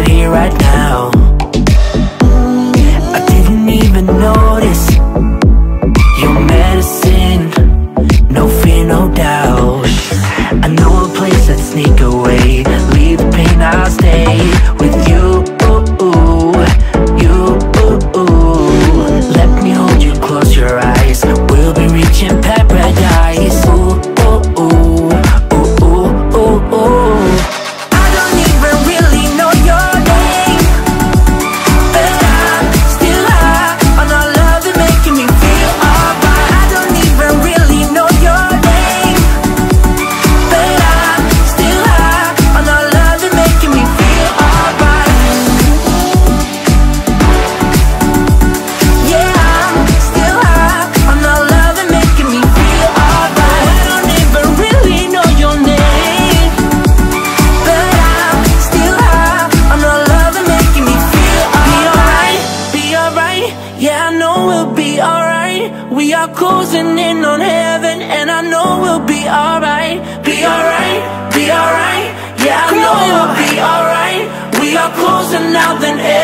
right here, right now. We are closing in on heaven And I know we'll be alright. Be alright, be alright. Yeah, I know we'll be alright. We are closing now than ever